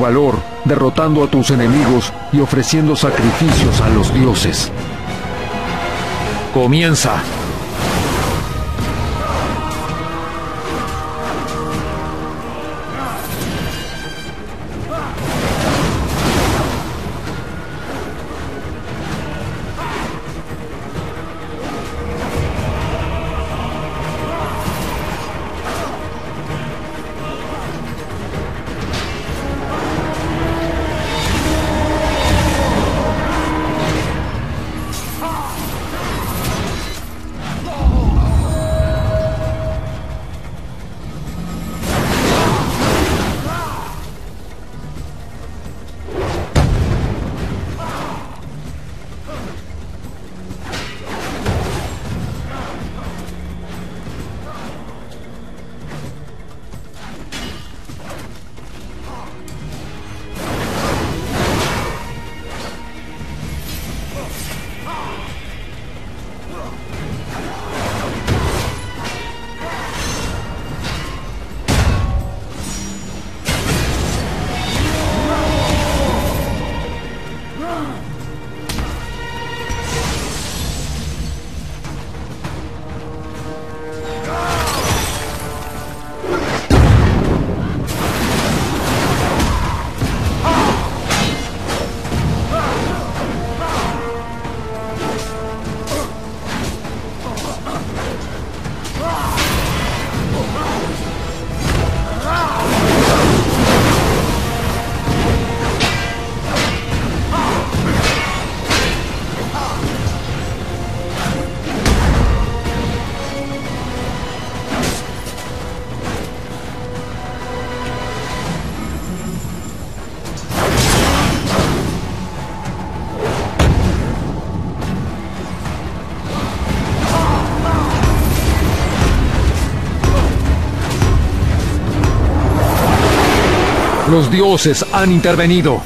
valor, derrotando a tus enemigos y ofreciendo sacrificios a los dioses. Comienza. Los dioses han intervenido.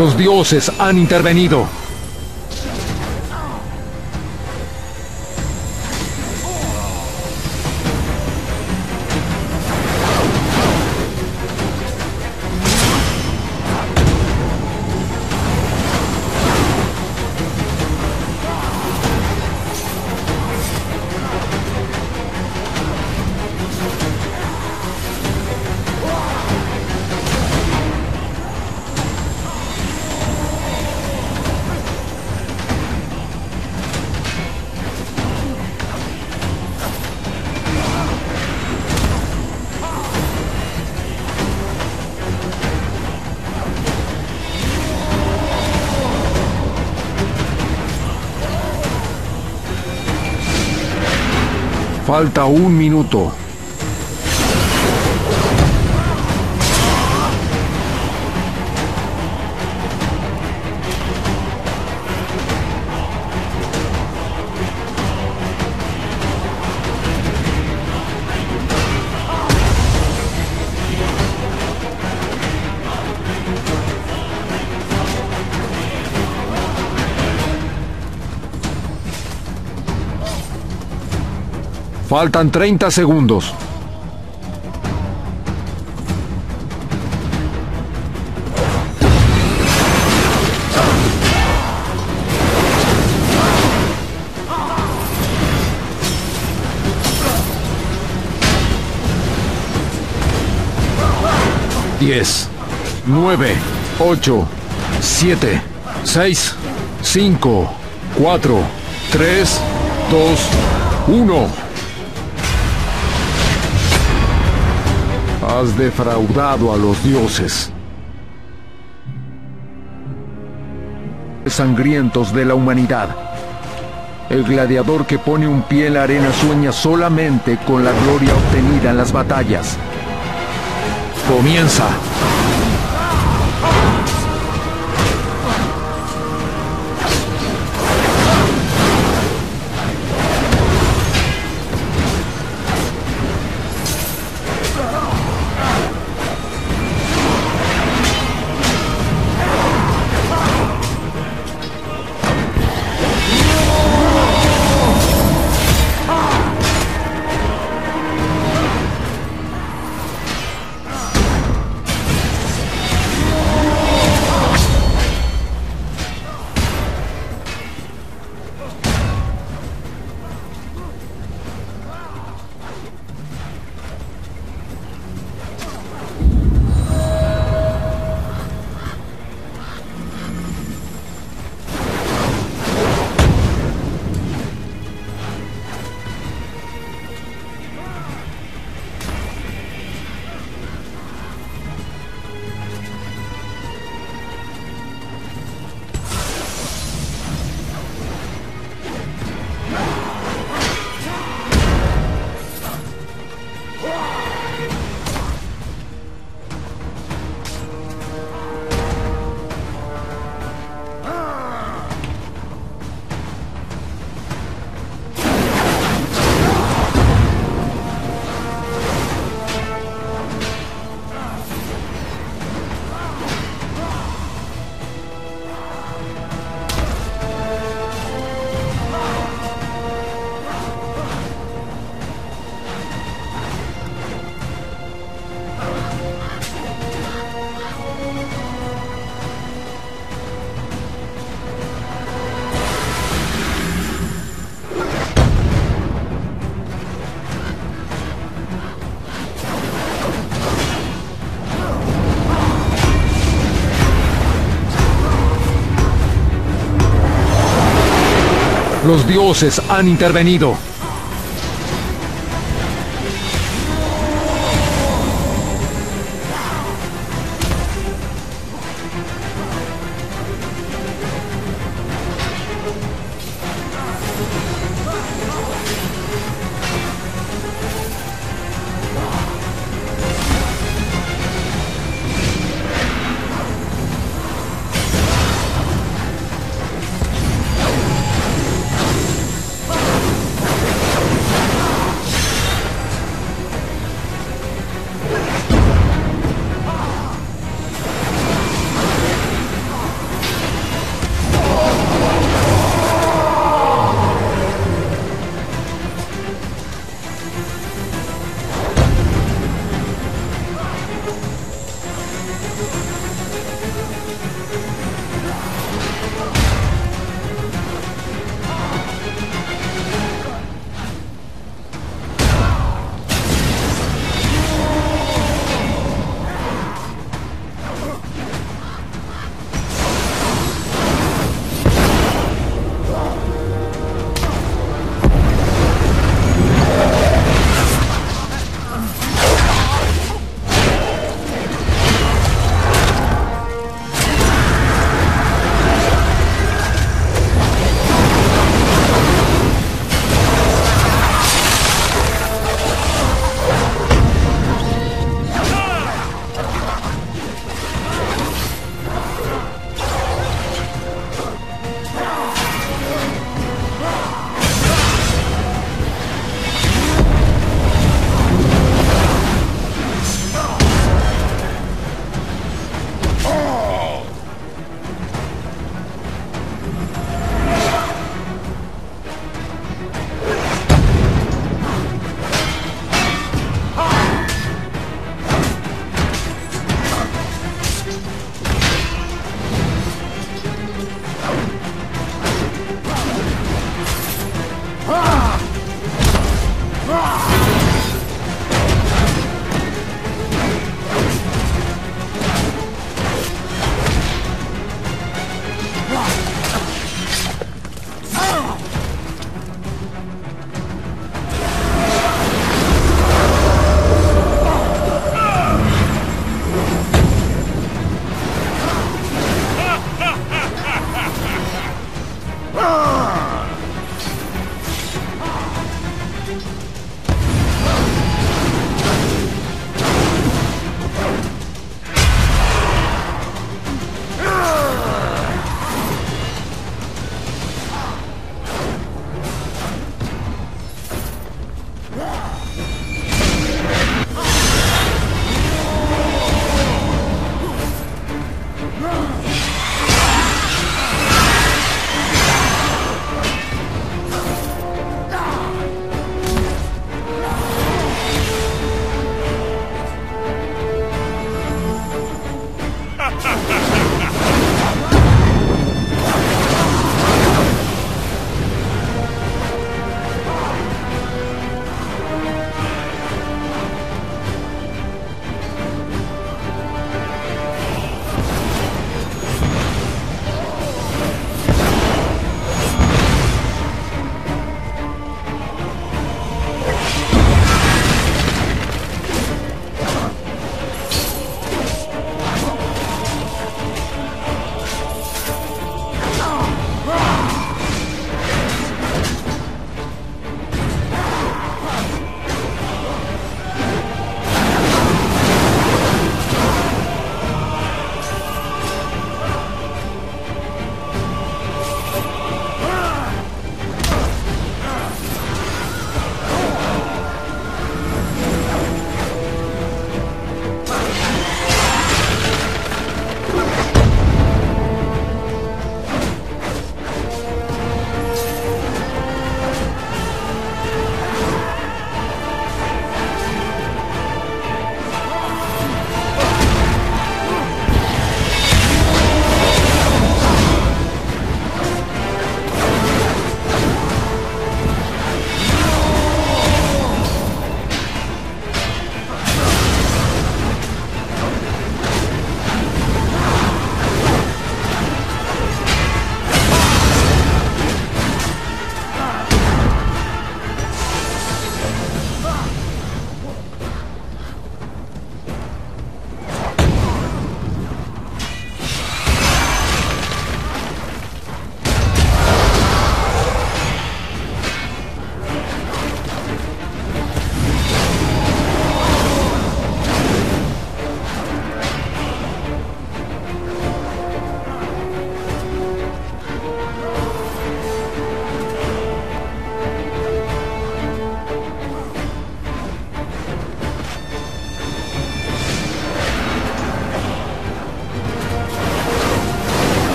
Los dioses han intervenido. Falta un minuto. Faltan 30 segundos. Diez, nueve, ocho, siete, seis, cinco, cuatro, tres, dos, uno. Has defraudado a los dioses. Sangrientos de la humanidad. El gladiador que pone un pie en la arena sueña solamente con la gloria obtenida en las batallas. Comienza. Los dioses han intervenido.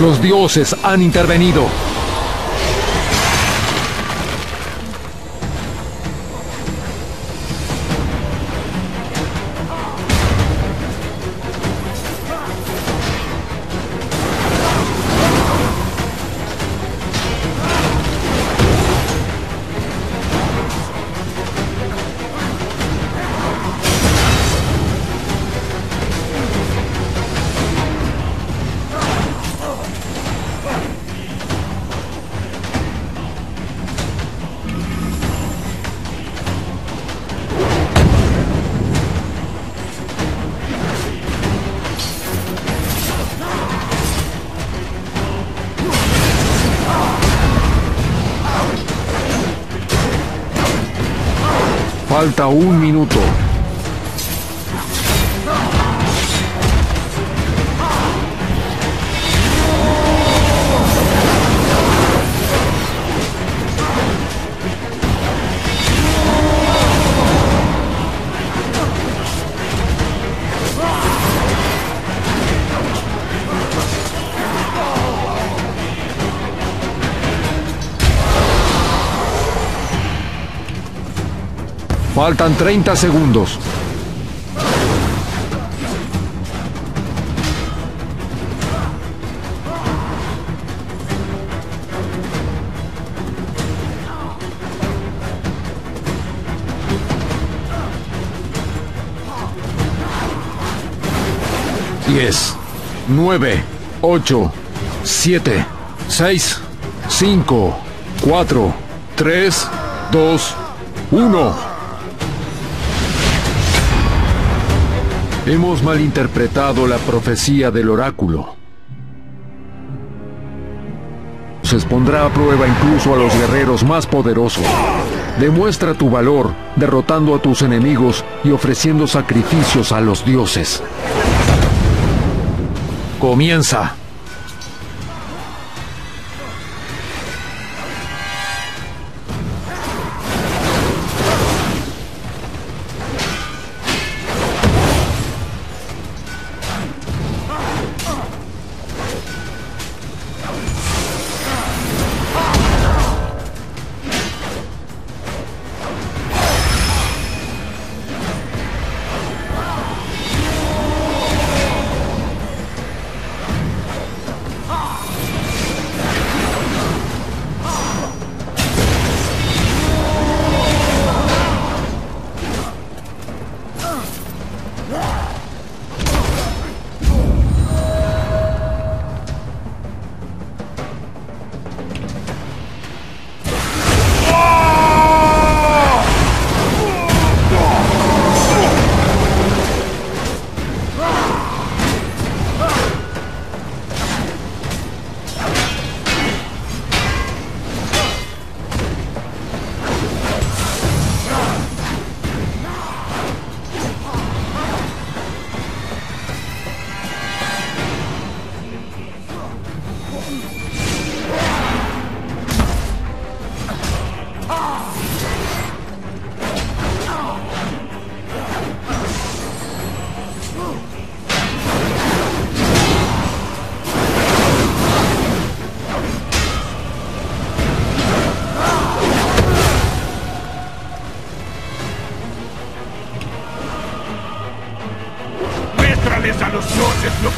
Los dioses han intervenido. Un minuto. Faltan 30 segundos. Diez, nueve, ocho, siete, seis, cinco, cuatro, tres, dos, uno. Hemos malinterpretado la profecía del oráculo. Se expondrá a prueba incluso a los guerreros más poderosos. Demuestra tu valor derrotando a tus enemigos y ofreciendo sacrificios a los dioses. Comienza.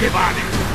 Que valen.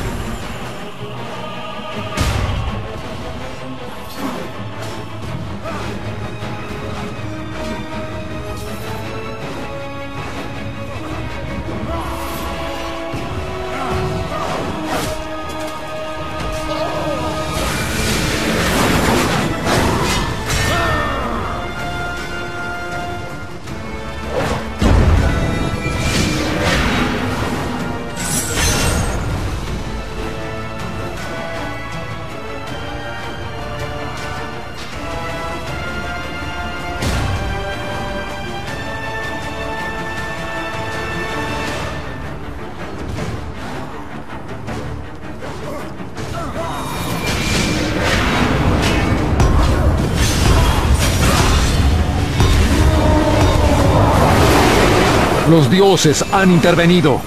Los dioses han intervenido.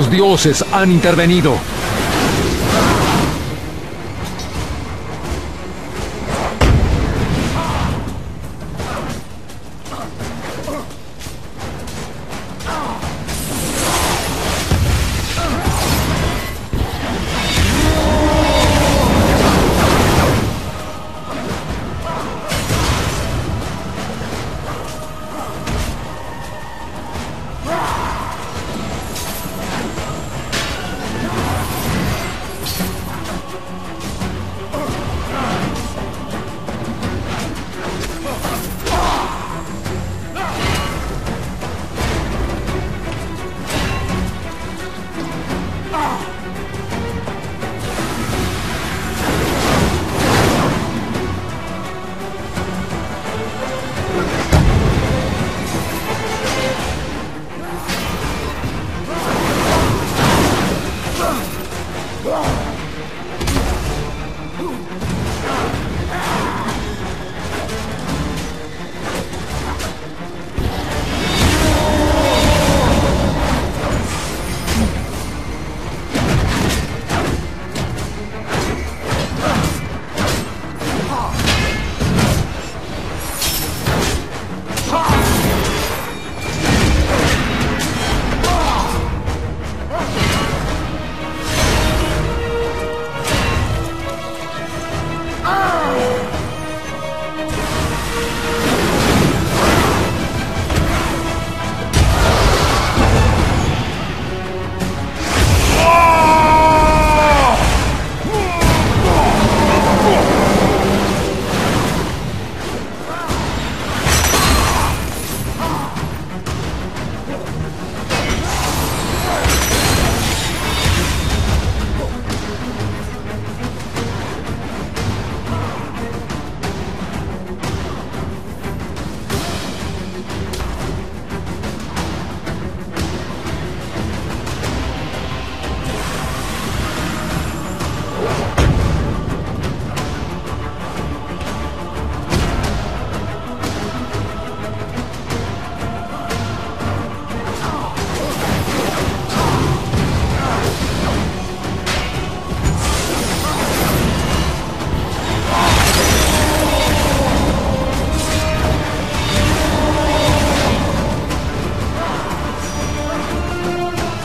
Los dioses han intervenido.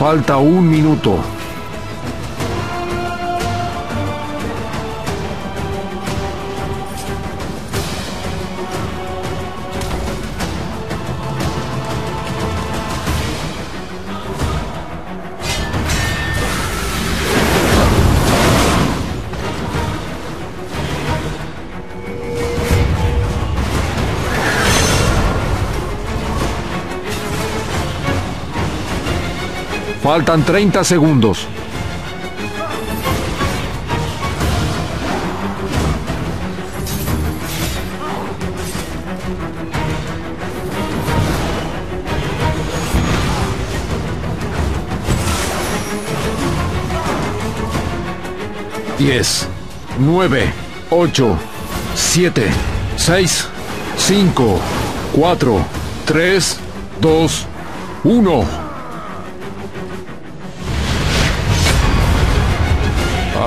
Falta un minuto. Faltan 30 segundos. Diez, nueve, ocho, siete, seis, cinco, cuatro, tres, dos, uno.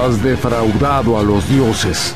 Has defraudado a los dioses.